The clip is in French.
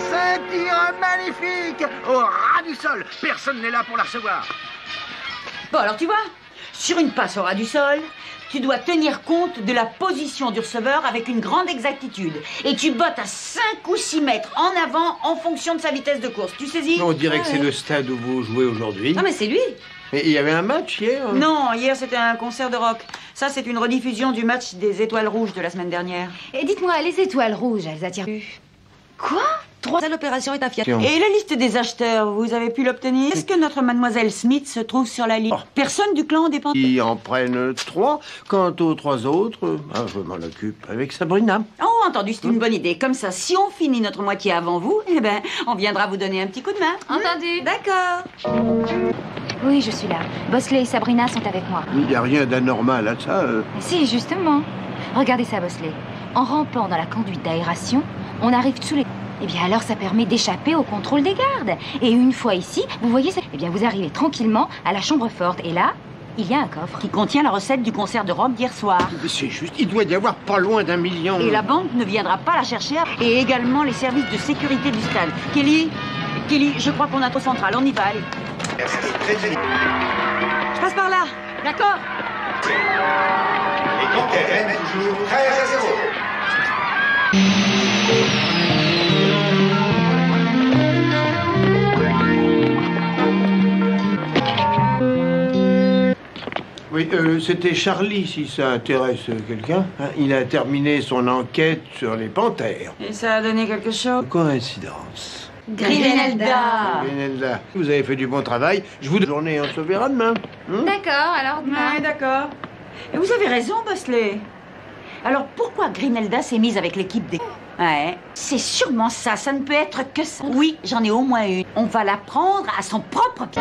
c'est un tir magnifique Au ras du sol Personne n'est là pour la recevoir Bon, alors tu vois, sur une passe au ras du sol, tu dois tenir compte de la position du receveur avec une grande exactitude. Et tu bottes à 5 ou 6 mètres en avant en fonction de sa vitesse de course. Tu saisis On dirait que c'est le stade où vous jouez aujourd'hui. Non, mais c'est lui. Mais il y avait un match hier hein Non, hier c'était un concert de rock. Ça, c'est une rediffusion du match des Étoiles Rouges de la semaine dernière. Et dites-moi, les étoiles rouges, elles attirent Quoi? Trois l'opération est fiat. Et la liste des acheteurs, vous avez pu l'obtenir Est-ce que notre mademoiselle Smith se trouve sur la liste Oh. Personne du clan dépend. Ils en prennent trois. Quant aux trois autres, ah, je m'en occupe avec Sabrina. Oh, entendu, c'est une bonne idée. Comme ça, si on finit notre moitié avant vous, eh ben, on viendra vous donner un petit coup de main. Entendu. D'accord. Oui, je suis là. Bosley et Sabrina sont avec moi. Il n'y a rien d'anormal à ça. euh. Si, justement. Regardez ça, Bosley. En rampant dans la conduite d'aération, on arrive sous les... Eh bien alors ça permet d'échapper au contrôle des gardes. Et une fois ici, vous voyez, ça- eh bien vous arrivez tranquillement à la chambre forte. Et là, il y a un coffre. Qui contient la recette du concert de rock d'hier soir. C'est juste, il doit y avoir pas loin d'un million. Et la banque ne viendra pas la chercher. Et également les services de sécurité du stade. Kelly, Kelly, je crois qu'on a trop central. On y va, allez. Je passe par là. D'accord Les toujours 13 à 0. Oui, euh, c'était Charlie, si ça intéresse quelqu'un. hein. Il a terminé son enquête sur les panthères. Et ça a donné quelque chose? Coïncidence. Grinelda Benelda, vous avez fait du bon travail. Je vous donne journée, on se verra demain. hein D'accord, alors Ouais, d'accord. Et vous avez raison, Bosley. Alors pourquoi Grinelda s'est mise avec l'équipe des... Ouais, c'est sûrement ça, ça ne peut être que ça. Oui, j'en ai au moins une. On va la prendre à son propre pied.